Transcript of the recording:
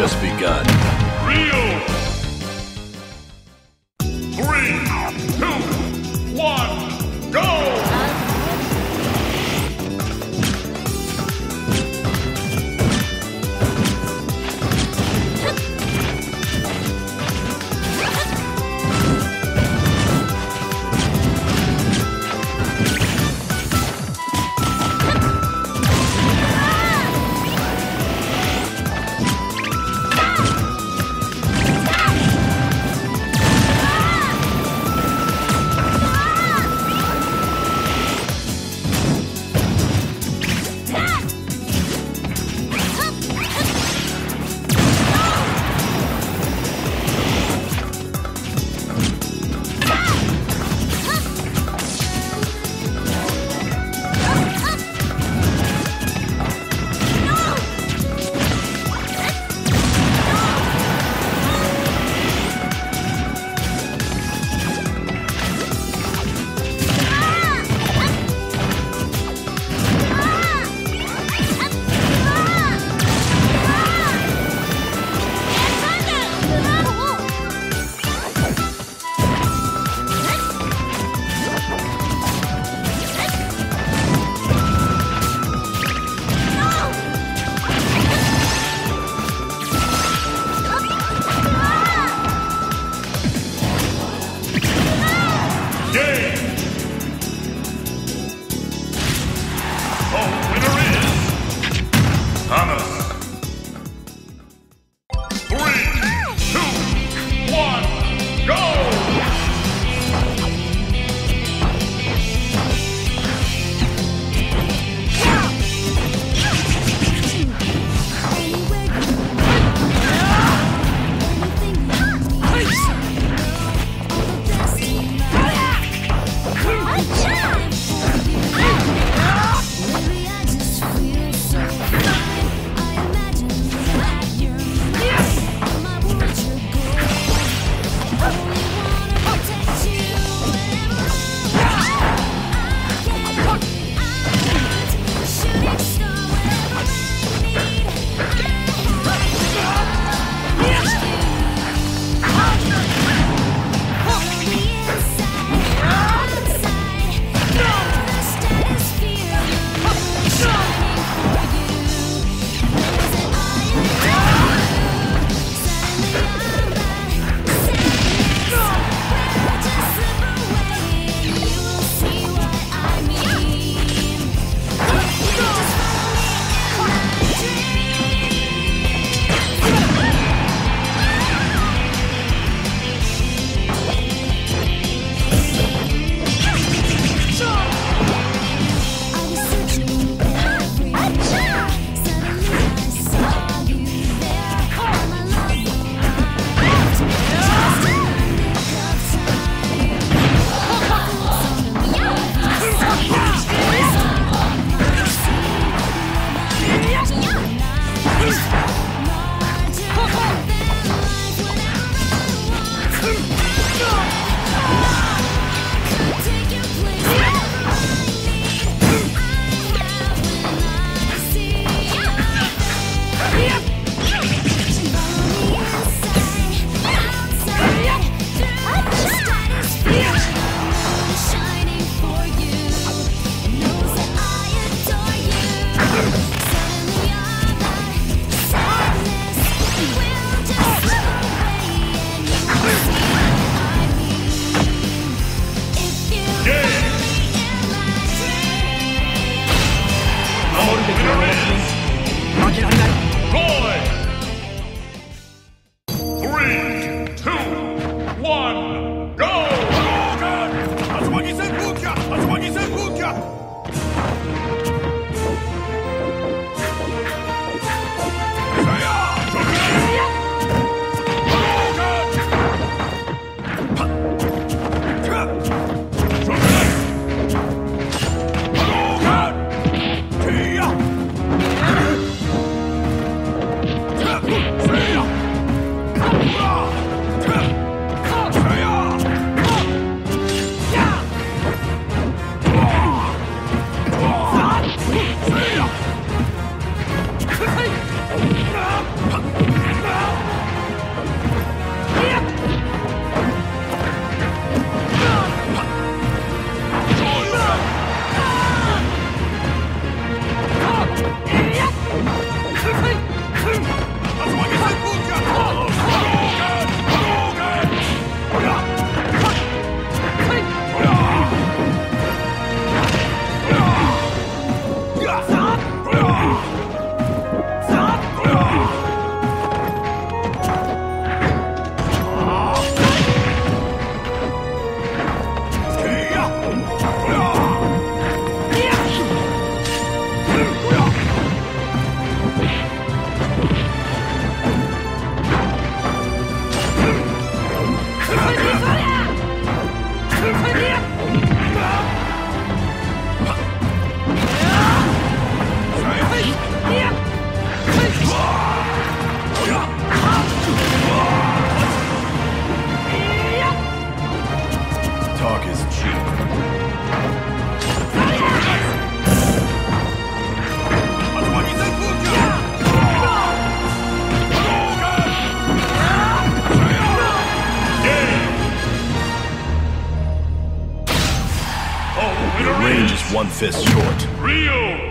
just begun. Fist short. Rio.